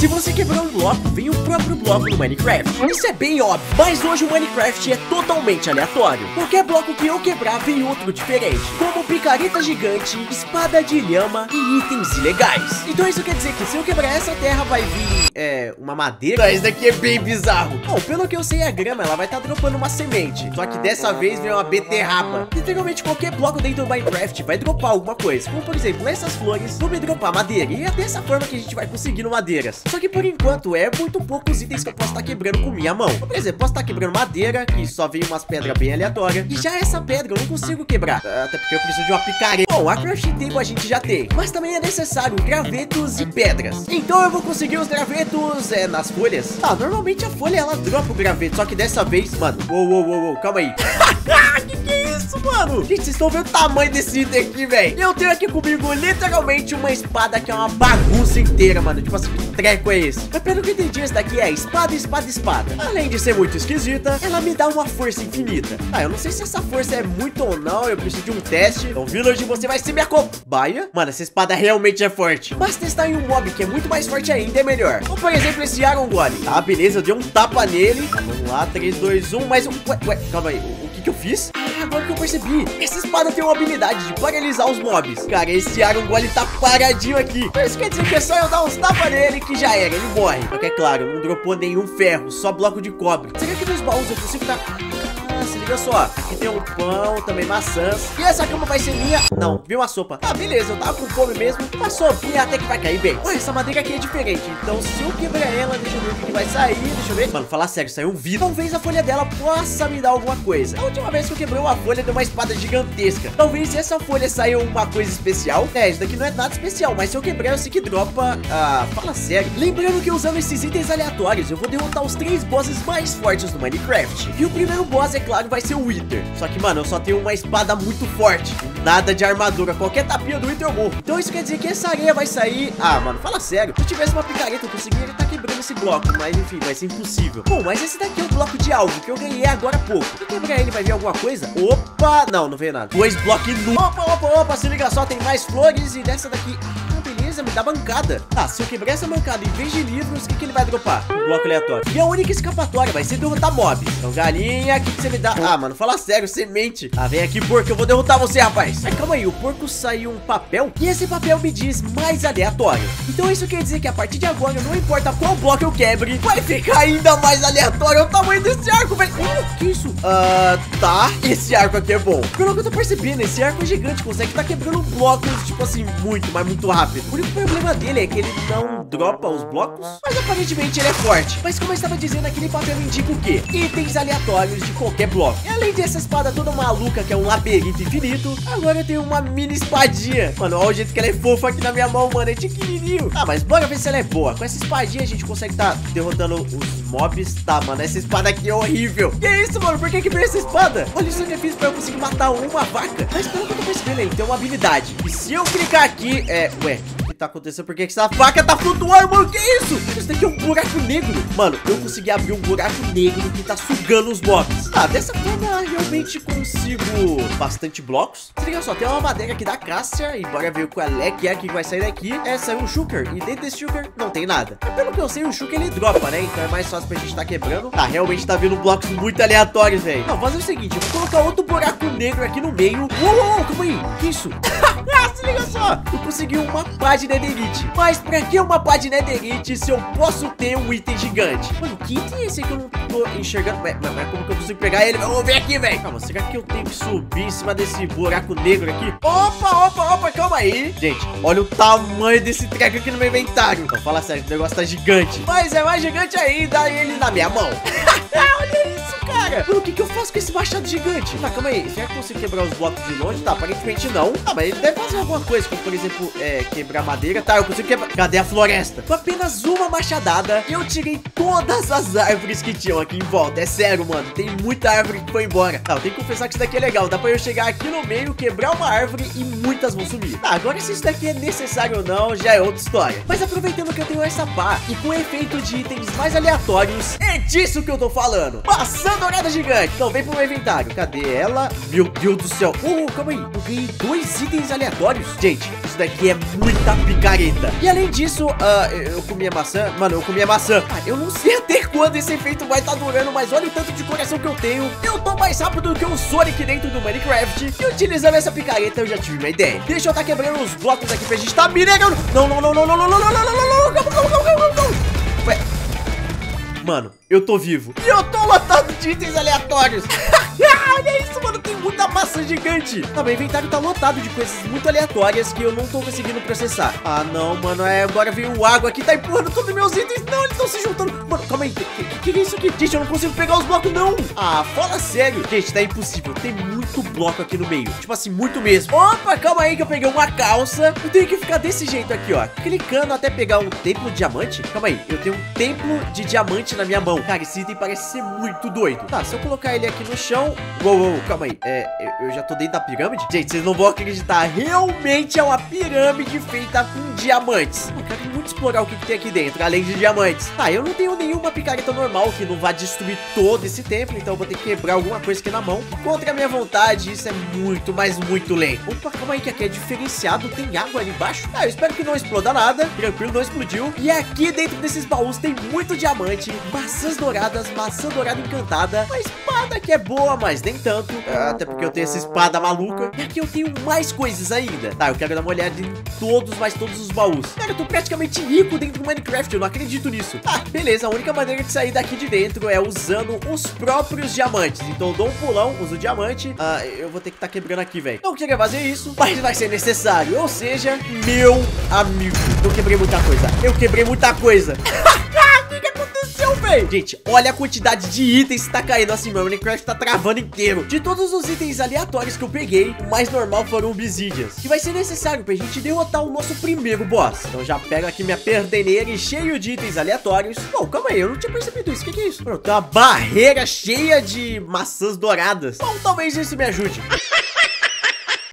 Se você quebrar um bloco, vem o próprio bloco no Minecraft. Isso é bem óbvio, mas hoje o Minecraft é totalmente aleatório. Qualquer bloco que eu quebrar vem outro diferente, como picareta gigante, espada de lhama e itens ilegais. Então isso quer dizer que se eu quebrar essa terra vai vir, é, uma madeira? Isso daqui é bem bizarro. Bom, pelo que eu sei, a grama ela vai estar tá dropando uma semente, só que dessa vez vem uma beterraba. Literalmente qualquer bloco dentro do Minecraft vai dropar alguma coisa, como por exemplo essas flores vão me dropar madeira, e é dessa forma que a gente vai conseguindo madeiras. Só que por enquanto é muito poucos itens que eu posso estar tá quebrando com minha mão. Por exemplo, posso estar tá quebrando madeira, que só vem umas pedras bem aleatórias, e já essa pedra eu não consigo quebrar, até porque eu preciso de uma picareta. Bom, a crafting table a gente já tem, mas também é necessário gravetos e pedras. Então eu vou conseguir os gravetos é, nas folhas. Ah, normalmente a folha ela dropa o graveto, só que dessa vez, mano, uou, uou, uou, uou calma aí. isso, mano? Gente, vocês estão vendo o tamanho desse item aqui, velho? Eu tenho aqui comigo literalmente uma espada que é uma bagunça inteira, mano. Tipo assim, que treco é esse? Mas pelo que entendi, esse daqui é espada, espada, espada. Além de ser muito esquisita, ela me dá uma força infinita. Ah, eu não sei se essa força é muito ou não, eu preciso de um teste. Então, Village, você vai ser minha cobaia. Mano, essa espada realmente é forte. Mas testar em um mob que é muito mais forte ainda é melhor. Como, por exemplo, esse Iron Golem. Tá, beleza, eu dei um tapa nele. Tá, vamos lá, 3, 2, 1, mais um... Ué, ué, calma aí, o, o que que eu fiz? Agora que eu percebi. Essa espada tem uma habilidade de paralisar os mobs. Cara, esse Iron Golem tá paradinho aqui. Então isso quer dizer que é só eu dar uns tapas nele que já era, ele morre. Só que é claro, não dropou nenhum ferro, só bloco de cobre. Será que nos baús eu consigo dar... Liga só. Aqui tem um pão, também maçãs. E essa cama vai ser minha? Não, viu uma sopa. Ah, beleza, eu tava com fome mesmo. Uma sopinha até que vai cair bem. Olha, essa madeira aqui é diferente. Então, se eu quebrar ela, deixa eu ver o que vai sair. Deixa eu ver. Mano, falar sério, saiu um vidro. Talvez a folha dela possa me dar alguma coisa. A última vez que eu quebrei uma folha, deu uma espada gigantesca. Talvez essa folha saiu uma coisa especial. É, isso daqui não é nada especial, mas se eu quebrar, eu sei que dropa... Ah, fala sério. Lembrando que usando esses itens aleatórios, eu vou derrotar os três bosses mais fortes do Minecraft. E o primeiro boss, é claro, vai ser o Wither. Só que, mano, eu só tenho uma espada muito forte. Nada de armadura. Qualquer tapinha do Wither eu morro. Então isso quer dizer que essa areia vai sair... Ah, mano, fala sério. Se eu tivesse uma picareta, eu conseguiria estar tá quebrando esse bloco. Mas, enfim, vai ser impossível. Bom, mas esse daqui é um bloco de algo que eu ganhei agora há pouco. Se eu quebrar ele, vai vir alguma coisa? Opa! Não, não veio nada. Dois blocos. Opa, opa, opa. Se liga só, tem mais flores. E dessa daqui... Dá bancada. Tá, se eu quebrar essa bancada em vez de livros, o que, que ele vai dropar? Um bloco aleatório. E a única escapatória vai ser derrotar mob. Então, galinha, o que, que você me dá? Ah, mano, fala sério, semente. Ah, vem aqui, porco, eu vou derrotar você, rapaz. Mas calma aí, o porco saiu um papel e esse papel me diz mais aleatório. Então isso quer dizer que a partir de agora, não importa qual bloco eu quebre, vai ficar ainda mais aleatório o tamanho desse arco, velho. Uh, que isso? Ah, uh, tá. Esse arco aqui é bom. Pelo que eu tô percebendo, esse arco é gigante, consegue tá quebrando blocos, tipo assim, muito, mas muito rápido. O único problema dele é que ele não dropa os blocos, mas aparentemente ele é forte. Mas como eu estava dizendo, aquele papel indica o quê? Itens aleatórios de qualquer bloco. E além dessa espada toda maluca, que é um labirinto infinito, agora eu tenho uma mini espadinha. Mano, olha o jeito que ela é fofa aqui na minha mão, mano. É pequenininho. Ah, mas bora ver se ela é boa. Com essa espadinha a gente consegue tá derrotando os mobs. Tá, mano, essa espada aqui é horrível. Que é isso, mano? Por que que veio essa espada? Olha isso que eu fiz pra eu conseguir matar uma vaca. Mas pelo que eu tô percebendo, ele tem uma habilidade. E se eu clicar aqui, é... Ué, tá acontecendo? Por que essa faca tá flutuando, mano? Que isso? Isso daqui é um buraco negro. Mano, eu consegui abrir um buraco negro que tá sugando os blocos. Ah, dessa forma realmente consigo bastante blocos. Se liga só, tem uma madeira aqui da Cássia e bora ver qual é que é que vai sair daqui. É, saiu um Shulker e dentro desse Shulker não tem nada. Pelo que eu sei, o Shulker ele dropa, né? Então é mais fácil pra gente tá quebrando. Tá, realmente tá vindo blocos muito aleatórios, velho. Não, fazer o seguinte, vou colocar outro buraco negro aqui no meio. Uou, uou, uou calma aí. Que isso? se liga só. Eu consegui uma página netherite. Mas pra que uma pá de netherite se eu posso ter um item gigante? Mano, que item é esse que eu não tô enxergando? Mas, mas como que eu consigo pegar ele? Vamos ver aqui, velho. Calma, será que eu tenho que subir em cima desse buraco negro aqui? Opa, opa, opa, calma aí. Gente, olha o tamanho desse treco aqui no meu inventário. Então fala sério, o negócio tá gigante. Mas é mais gigante ainda ele na minha mão. olha isso, cara. Mano, o que que eu faço com esse machado gigante? Tá, calma aí. Será que eu consigo quebrar os blocos de longe? Tá, aparentemente não. Ah, mas ele deve fazer alguma coisa, como por exemplo, é, quebrar madeira. Tá, eu consigo quebrar. Cadê a floresta? Com apenas uma machadada, eu tirei todas as árvores que tinham aqui em volta. É sério, mano. Tem muita árvore que foi embora. Tá, eu tenho que confessar que isso daqui é legal. Dá pra eu chegar aqui no meio, quebrar uma árvore e muitas vão sumir. Tá, agora se isso daqui é necessário ou não, já é outra história. Mas aproveitando que eu tenho essa pá e com efeito de itens mais aleatórios, é disso que eu tô falando. Passando dourada gigante. Então vem pro meu inventário. Cadê ela? Meu Deus do céu. Uh, calma aí. Eu ganhei dois itens aleatórios. Gente, isso daqui é muita picareta. E além disso, uh, eu comi a maçã. Mano, eu comi a maçã. Ah, eu não sei até quando esse efeito vai estar tá durando, mas olha o tanto de coração que eu tenho. Eu tô mais rápido do que o Sonic dentro do Minecraft. E utilizando essa picareta, eu já tive uma ideia. Deixa eu estar tá quebrando os blocos aqui pra gente estar tá minerando. Não, não, não, não, não, não, não, não, não, não, não, não, calma, calma, calma, calma, calma. Ué. Mano, eu tô vivo. E eu tô lotado de itens aleatórios. Olha isso, mano, tem muita massa gigante. Tá, meu inventário tá lotado de coisas muito aleatórias que eu não tô conseguindo processar. Ah, não, mano, é, agora veio o água aqui, tá empurrando todos os meus itens. Não, eles estão se juntando. Mano, calma aí, que, que, que é isso aqui? Gente, eu não consigo pegar os blocos, não. Ah, fala sério. Gente, tá impossível, tem muito bloco aqui no meio. Tipo assim, muito mesmo. Opa, calma aí que eu peguei uma calça. Eu tenho que ficar desse jeito aqui, ó. Clicando até pegar um templo de diamante. Calma aí, eu tenho um templo de diamante na minha mão. Cara, esse item parece ser muito doido. Tá, se eu colocar ele aqui no chão... Uou, uou, calma aí. É, eu já tô dentro da pirâmide? Gente, vocês não vão acreditar. Realmente é uma pirâmide feita com diamantes. Eu quero muito explorar o que, que tem aqui dentro, além de diamantes. Tá, eu não tenho nenhuma picareta normal que não vá destruir todo esse templo, então eu vou ter que quebrar alguma coisa aqui na mão. Contra a minha vontade, isso é muito, mas muito lento. Opa, calma aí, que aqui é diferenciado. Tem água ali embaixo. Ah, eu espero que não exploda nada. Tranquilo, não explodiu. E aqui dentro desses baús tem muito diamante, maçãs douradas, maçã dourada encantada, uma espada que é boa, mas nem tanto. Até porque eu tenho essa espada maluca. E aqui eu tenho mais coisas ainda. Tá, eu quero dar uma olhada em todos, mas todos os baús. Cara, eu tô praticamente rico dentro do Minecraft, eu não acredito nisso. Tá, beleza, a única maneira de sair daqui de dentro é usando os próprios diamantes. Então eu dou um pulão, uso o diamante. Ah, eu vou ter que estar tá quebrando aqui, velho. Não queria fazer isso, mas vai ser necessário. Ou seja, meu amigo. Eu quebrei muita coisa. Eu quebrei muita coisa. véi. Gente, olha a quantidade de itens que tá caindo assim, meu Minecraft tá travando inteiro. De todos os itens aleatórios que eu peguei, o mais normal foram obsidians, que vai ser necessário pra gente derrotar o nosso primeiro boss. Então já pego aqui minha perdeneira e cheio de itens aleatórios. Bom, calma aí, eu não tinha percebido isso. O que, que é isso? Mano, tem uma barreira cheia de maçãs douradas. Bom, talvez isso me ajude.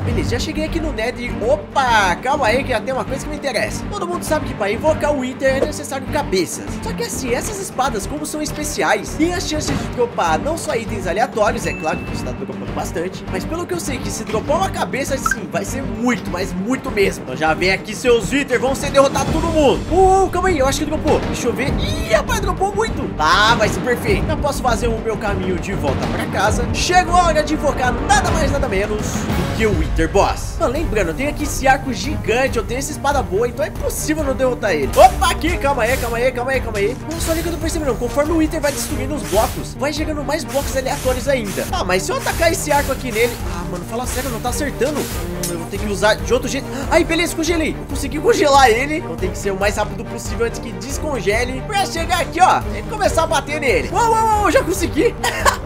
Beleza, já cheguei aqui no Nether e... Opa, calma aí que já tem uma coisa que me interessa. Todo mundo sabe que para invocar o Wither é necessário cabeças. Só que assim, essas espadas, como são especiais, tem a chance de dropar não só itens aleatórios, é claro que você tá dropando bastante, mas pelo que eu sei que se dropar uma cabeça, sim, vai ser muito, mas muito mesmo. Então já vem aqui seus Wither, vão ser derrotados todo mundo. Uh, calma aí, eu acho que dropou. Deixa eu ver. Ih, rapaz, dropou muito. Tá, vai ser perfeito. Então posso fazer o meu caminho de volta para casa. Chegou a hora de invocar nada mais, nada menos do que o Wither Boss. Mano, lembrando, eu tenho aqui esse arco gigante, eu tenho essa espada boa, então é impossível não derrotar ele. Opa, aqui, calma aí, calma aí, calma aí, calma aí. Não só liga, eu não percebi não. Conforme o Wither vai destruindo os blocos, vai chegando mais blocos aleatórios ainda. Ah, mas se eu atacar esse arco aqui nele... Ah, mano, fala sério, não tá acertando. Hum, eu vou ter que usar de outro jeito. Ai, beleza, congelei. Eu consegui congelar ele. Então tem que ser o mais rápido possível antes que descongele pra chegar aqui, ó, e começar a bater nele. Uau, uau, uau, já consegui.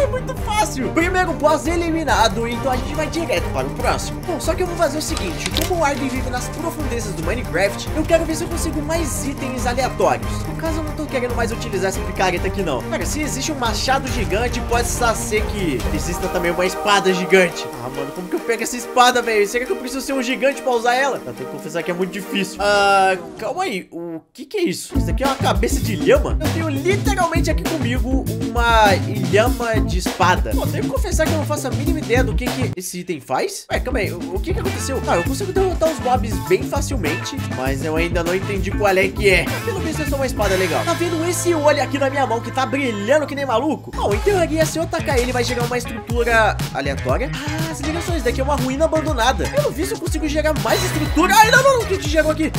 foi muito fácil. Primeiro boss eliminado, então a gente vai direto para o próximo. Bom, só que eu vou fazer o seguinte, como o Arden vive nas profundezas do Minecraft, eu quero ver se eu consigo mais itens aleatórios. No caso, eu não tô querendo mais utilizar essa picareta aqui não. Cara, se existe um machado gigante, pode ser que exista também uma espada gigante. Ah, mano, como que eu pego essa espada, velho? Será que eu preciso ser um gigante pra usar ela? Eu tenho que confessar que é muito difícil. Ah, calma aí. O que que é isso? Isso aqui é uma cabeça de lhama? Eu tenho literalmente aqui comigo uma lhama de espada. Pô, tenho que confessar que eu não faço a mínima ideia do que que esse item faz. Ué, calma aí. O que que aconteceu? Ah, eu consigo derrotar os mobs bem facilmente, mas eu ainda não entendi qual é que é. Pelo visto é só uma espada legal. Tá vendo esse olho aqui na minha mão que tá brilhando que nem maluco? Bom, em teoria, se eu atacar ele, vai gerar uma estrutura aleatória. Ah, se liga só, isso daqui é uma ruína abandonada. Pelo visto, eu consigo gerar mais estrutura. Ai, não, não, o que te gerou aqui?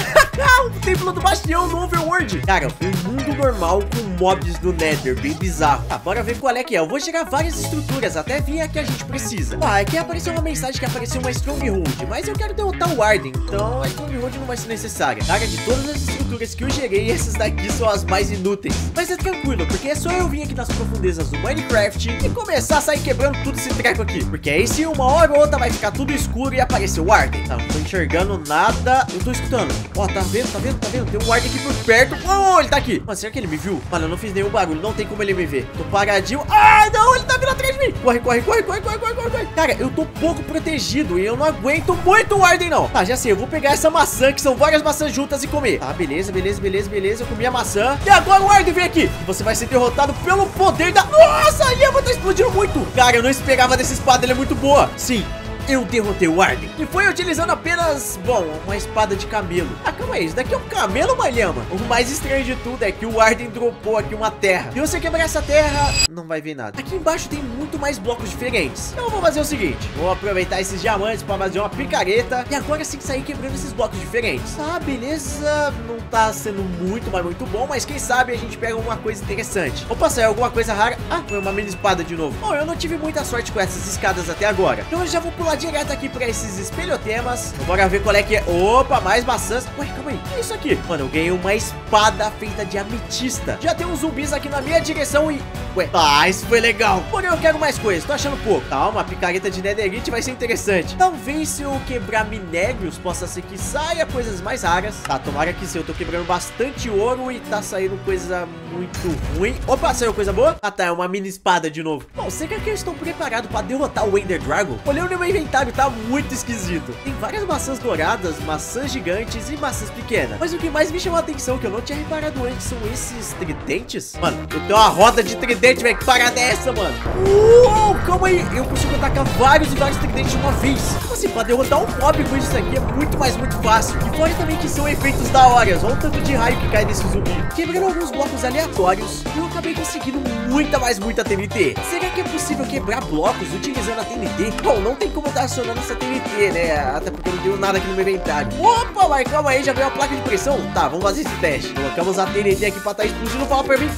o templo do bastião no Overworld. Cara, um mundo normal com mobs do Nether, bem bizarro. Tá, bora ver qual é que é. Eu vou gerar várias estruturas, até vir a que a gente precisa. Ah, aqui apareceu uma mensagem que apareceu uma Stronghold, mas eu quero derrotar o Arden, então a Stronghold não vai ser necessária. Cara, de todas as estruturas que eu gerei, essas daqui são as mais inúteis. Mas é tranquilo, porque é só eu vir aqui nas profundezas do Minecraft e começar a sair quebrando tudo esse treco aqui. Porque aí se uma hora ou outra vai ficar tudo escuro e aparecer o Arden. Tá, não tô enxergando nada. Eu tô escutando. Ó, tá vendo, tá vendo, tá vendo? Tem um Arden aqui por perto. Oh, ele tá aqui. Mas será que ele me viu? Mano, eu não fiz nenhum barulho, não tem como ele me ver. Tô paradinho. Ah, não, ele tá vindo atrás de mim. Corre, corre, corre, corre, corre, corre, corre. Cara, eu tô pouco protegido e eu não aguento muito o Arden, não. Tá, já sei, eu vou pegar essa maçã, que são várias maçãs juntas e comer. Tá, beleza, beleza, beleza, beleza. Eu comi a maçã. E agora o Arden vem aqui. Você vai ser derrotado pelo poder da... Nossa, a lhama tá explodindo muito. Cara, eu não esperava dessa espada, ela é muito boa. Sim, eu derrotei o Arden. E foi utilizando apenas, bom, uma espada de camelo. Ah, calma aí, isso daqui é um camelo, Malhama? O mais estranho de tudo é que o Arden dropou aqui uma terra. E você quebrar essa terra, não vai ver nada. Aqui embaixo tem muito mais blocos diferentes. Então eu vou fazer o seguinte, vou aproveitar esses diamantes para fazer uma picareta. E agora sim sair quebrando esses blocos diferentes. Ah, beleza, não tá sendo muito, mas muito bom. Mas quem sabe a gente pega alguma coisa interessante. Opa, saiu alguma coisa rara. Ah, foi uma mini espada de novo. Bom, eu não tive muita sorte com essas escadas até agora. Então eu já vou pular direto aqui para esses espelhotemas. Bora ver qual é que é. Opa, mais maçãs. Ué, calma aí. O que é isso aqui? Mano, eu ganhei uma espada feita de ametista. Já tem uns zumbis aqui na minha direção e... Ué, ah, isso foi legal. Porém, eu quero mais coisas. Tô achando pouco. Calma, a picareta de netherite vai ser interessante. Talvez se eu quebrar minérios, possa ser que saia coisas mais raras. Tá, tomara que sim. Eu tô quebrando bastante ouro e tá saindo coisa muito ruim. Opa, saiu coisa boa? Ah, tá. É uma mini espada de novo. Bom, será que eu estou preparado pra derrotar o Ender Dragon? Olhando no meu inventário, tá muito esquisito. Tem várias maçãs douradas, maçãs gigantes e maçãs pequenas. Mas o que mais me chamou a atenção, que eu não tinha reparado antes, são esses tridentes. Mano, eu tenho uma roda de tridente, velho. Que parada é essa, mano? Uou, calma aí. Eu consigo atacar vários e vários tridentes de uma vez. Assim, pra derrotar um mob com isso aqui é muito mais, muito fácil. E fora também que são efeitos da hora. Olha o tanto de raio que cai nesse zumbi. Quebrando alguns blocos aleatórios, eu acabei conseguindo muita, mais muita TNT. Será que é possível quebrar blocos utilizando a TNT? Bom, não tem como estar acionando essa TNT, né? Até porque não deu nada aqui no meu inventário. Opa, mas calma aí, já veio a placa de pressão? Tá, vamos fazer esse teste. Colocamos a TNT aqui pra estar tá explodindo. Fala pra mim.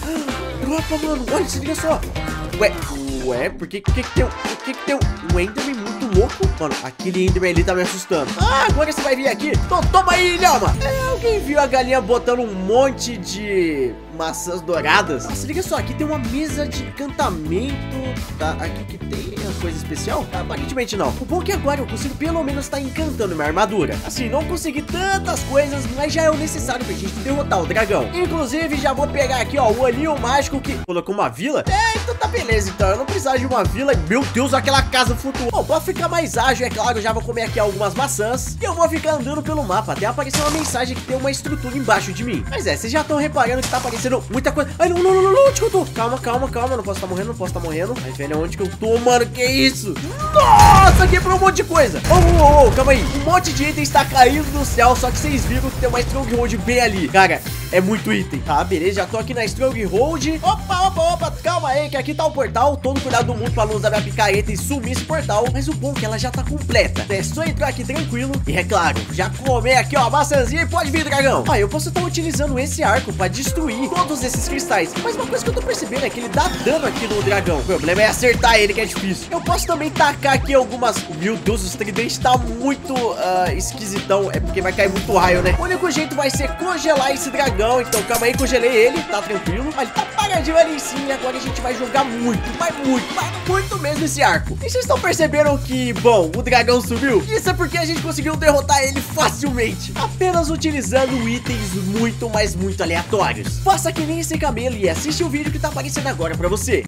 Dropa, mano. Olha, se liga só. Ué, ué, por que que, que tem, por que que tem um Enderman muito louco? Mano, aquele Enderman ali tá me assustando. Ah, agora você vai vir aqui. Então toma aí, Lhama. É, alguém viu a galinha botando um monte de maçãs douradas? Ah, se liga só, aqui tem uma mesa de encantamento. Tá, aqui que tem uma coisa especial? Ah, aparentemente não. O bom é que agora eu consigo pelo menos estar tá encantando minha armadura. Assim, não consegui tantas coisas, mas já é o necessário pra gente derrotar o dragão. Inclusive, já vou pegar aqui, ó, o olhinho mágico que colocou uma vila. É, então tá beleza, então. Eu não precisava de uma vila. Meu Deus, aquela casa flutuou. Bom, pra ficar mais ágil, é claro, eu já vou comer aqui algumas maçãs. E eu vou ficar andando pelo mapa até aparecer uma mensagem que tem uma estrutura embaixo de mim. Mas é, vocês já estão reparando que tá aparecendo muita coisa. Ai, não, não, não, não, onde que eu tô? Calma, calma, calma. Não posso estar tá morrendo, não posso estar tá morrendo. Ai, velho, onde que eu tô, mano? Que isso? Nossa, quebrou um monte de coisa. Oh, oh, oh, calma aí. Um monte de itens tá caindo do céu, só que vocês viram que tem uma Stronghold bem ali. Cara, é muito item. Tá, beleza, já tô aqui na Stronghold. Opa, opa, opa, calma aí, que aqui tá o portal. Todo cuidado do mundo pra luz da minha picareta e sumir esse portal. Mas o bom é que ela já tá completa. É só entrar aqui tranquilo. E é claro, já comer aqui, ó, a maçãzinha e pode vir, dragão. Ah, eu posso estar utilizando esse arco pra destruir todos esses cristais. Mas uma coisa que eu tô percebendo é que ele dá dano aqui no dragão. O problema é acertar ele, que é difícil. Eu posso também tacar aqui algumas... Meu Deus, os tridentes tá muito uh, esquisitão. É porque vai cair muito raio, né? O único jeito vai ser congelar esse dragão. Então, calma aí, congelei ele. Tá tranquilo. Mas ele tá paradinho ali em cima. E agora a gente vai jogar muito, mas muito, mas muito mesmo esse arco. E vocês estão percebendo que, bom, o dragão subiu? Isso é porque a gente conseguiu derrotar ele facilmente. Apenas utilizando itens muito, mas muito aleatórios. Faça que nem esse camelo e assiste o vídeo que tá aparecendo agora pra você.